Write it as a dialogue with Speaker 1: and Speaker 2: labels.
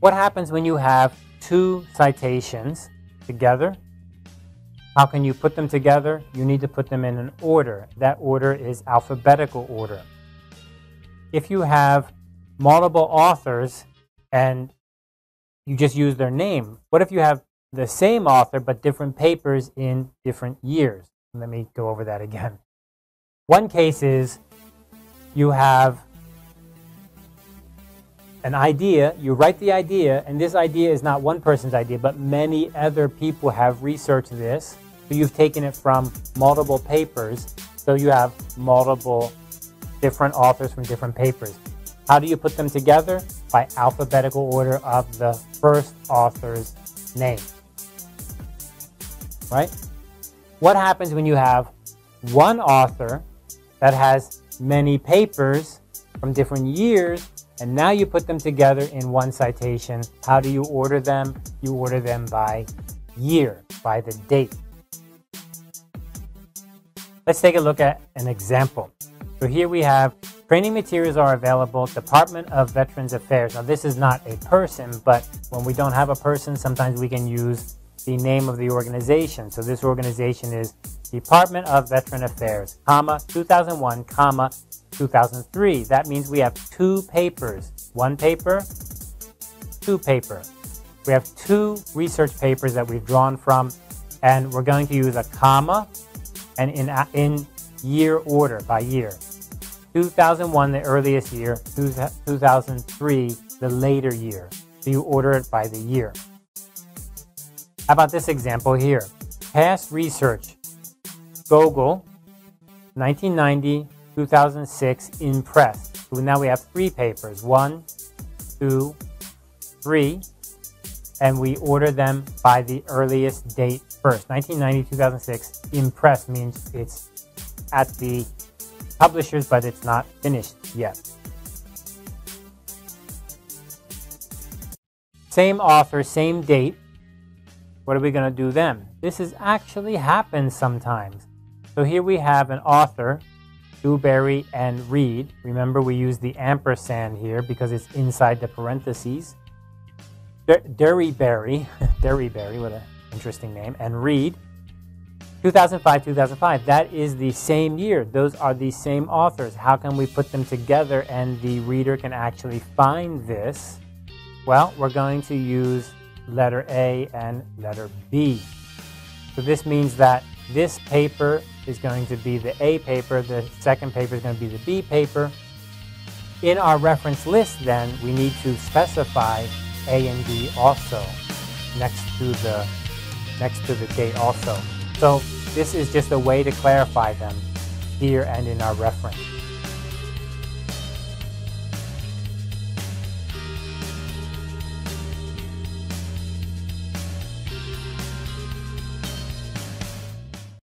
Speaker 1: What happens when you have two citations together? How can you put them together? You need to put them in an order. That order is alphabetical order. If you have multiple authors and you just use their name, what if you have the same author but different papers in different years? Let me go over that again. One case is you have an idea, you write the idea, and this idea is not one person's idea, but many other people have researched this. So you've taken it from multiple papers, so you have multiple different authors from different papers. How do you put them together? By alphabetical order of the first author's name. Right? What happens when you have one author that has many papers from different years and now you put them together in one citation. How do you order them? You order them by year, by the date. Let's take a look at an example. So here we have training materials are available, Department of Veterans Affairs. Now this is not a person, but when we don't have a person, sometimes we can use the name of the organization. So this organization is Department of Veteran Affairs, comma, 2001, comma, 2003. That means we have two papers. One paper, two paper. We have two research papers that we've drawn from, and we're going to use a comma and in, in year order by year. 2001, the earliest year, 2003, the later year. So you order it by the year. How about this example here? Past research. Gogel, 1990, 2006 in press. So now we have three papers. One, two, three. And we order them by the earliest date first. 1990, 2006 in press means it's at the publishers, but it's not finished yet. Same author, same date. What are we going to do then? This has actually happened sometimes. So here we have an author, Dewberry and Reed. Remember we use the ampersand here because it's inside the parentheses. Derryberry, Derryberry, what an interesting name, and Reed 2005, 2005. That is the same year. Those are the same authors. How can we put them together and the reader can actually find this? Well, we're going to use letter A and letter B. So this means that this paper is going to be the A paper, the second paper is going to be the B paper. In our reference list, then, we need to specify A and B also next to the next to the date also. So this is just a way to clarify them here and in our reference.